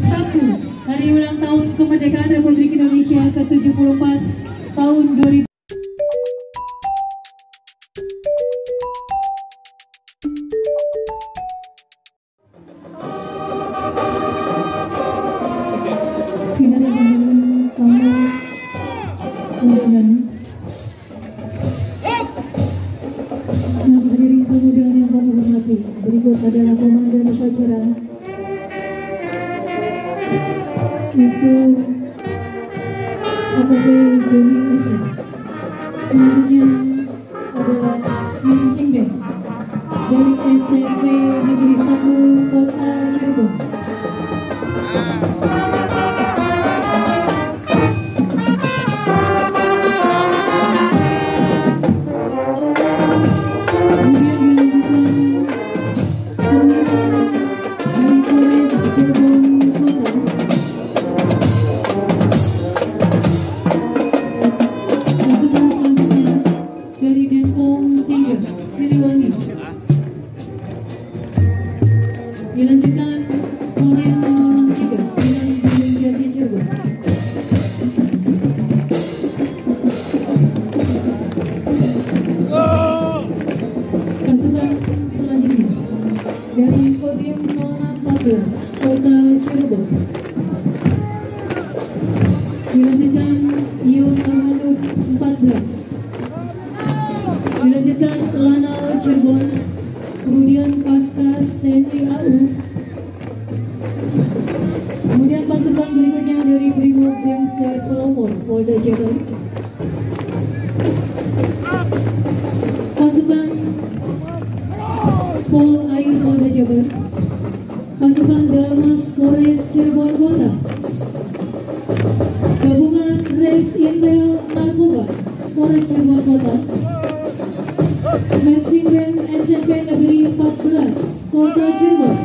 Satu, hari ulang tahun kemerdekaan Republik Indonesia ke-74 tahun 2000. Have a baby. 014, Kota Cirebon. Dilanjutkan Yun Armando 14 Dilanjutkan Lanal Cirebon Kemudian Paskas TNI AU Kemudian pasukan berikutnya dari Brimob Gengser Pelopor Polda Jabar Dalmas Polres Cirebon Kota Gabungan Res Intel Narkoba Polres Cirebon Kota Mersing Band SMP Negeri 14 Kota Cirebon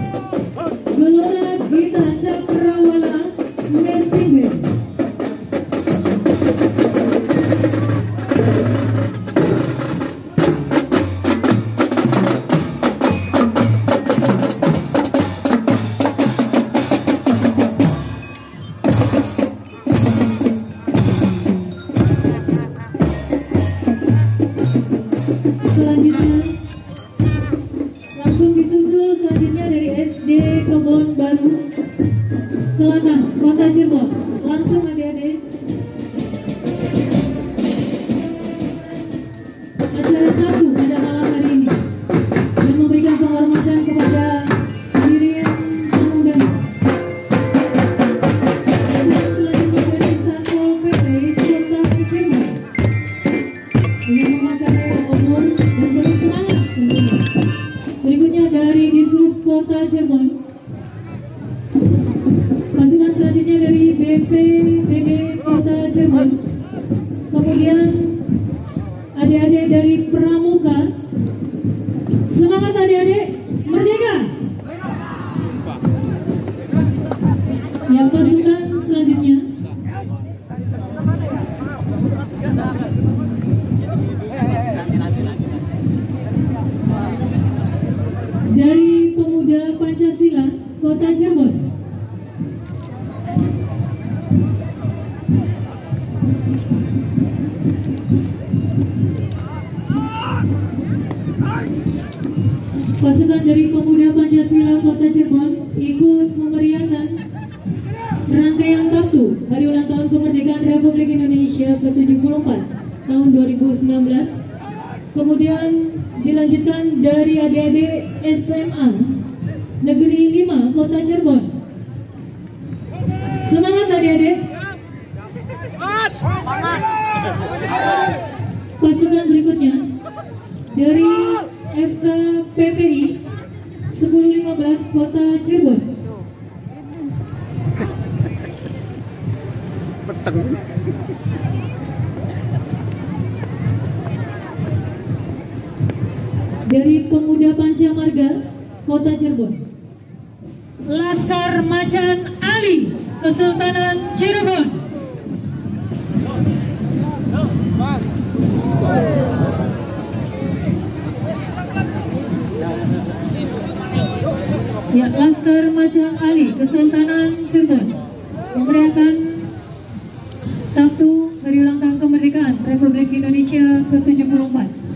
SD Kebon Baru Selatan Kota Cirebon. Langsung adik-adik selanjutnya dari BPBD Kota Cirebon. Kemudian adik-adik dari Pramuka. Semangat adik-adik, merdeka! Yang pasukan selanjutnya dari Pemuda Pancasila Kota Cirebon. Pasukan dari Pemuda Pancasila Kota Cirebon ikut memeriahkan rangkaian kartu Hari Ulang Tahun Kemerdekaan Republik Indonesia ke-74 tahun 2019 Kemudian dilanjutkan dari adik-adik SMA Negeri 5 Kota Cirebon. Semangat adik-adik. Pasukan berikutnya dari FKPPI 1015 Kota Cirebon. peteng dari Pemuda Pancamarga Kota Cirebon. Laskar Macan Ali Kesultanan Cirebon. Ya, Laskar Majang Ali, Kesultanan Cirebon, memberikan Sabtu Hari Ulang Tahun Kemerdekaan Republik Indonesia ke-74.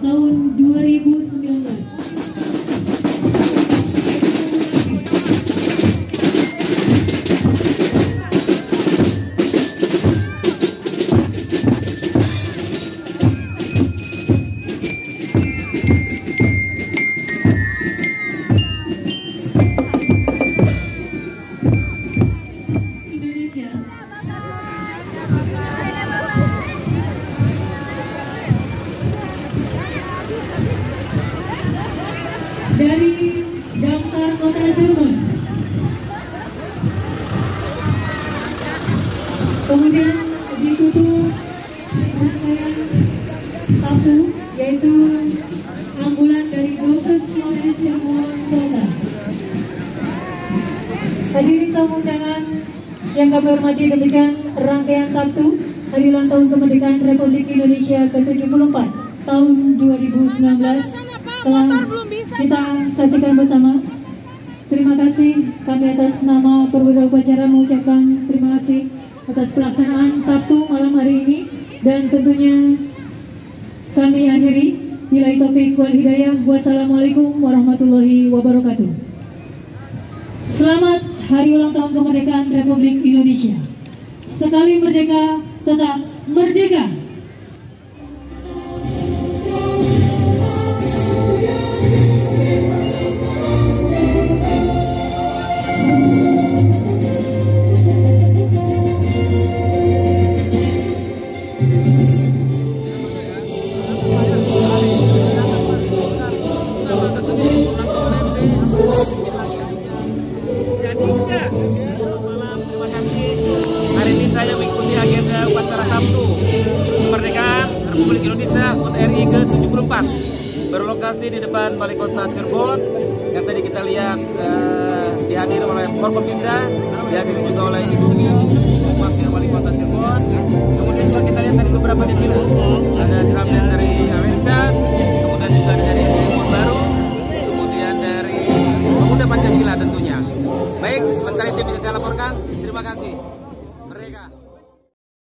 Tahun 2019. Dari daftar kota Cirebon. Kemudian ditutup rangkaian satu yaitu ambulan dari Dokes Polres Cirebon Kota. Hadirin tamu undangan yang kami hormati demikian rangkaian Sabtu Hari Ulang Tahun Kemerdekaan Republik Indonesia ke-74 tahun 2019 telah kita saksikan bersama. Terima kasih kami atas nama perwira upacara mengucapkan terima kasih atas pelaksanaan Sabtu malam hari ini dan tentunya kami akhiri. Bila taufik wal hidayah. Wassalamualaikum warahmatullahi wabarakatuh. Selamat Hari Ulang Tahun Kemerdekaan Republik Indonesia. Sekali merdeka, tetap merdeka. Republik Indonesia HUT RI ke-74 berlokasi di depan Balai Kota Cirebon. Yang tadi kita lihat eh, dihadiri oleh Forkopimda, dihadiri juga oleh Ibu Wakil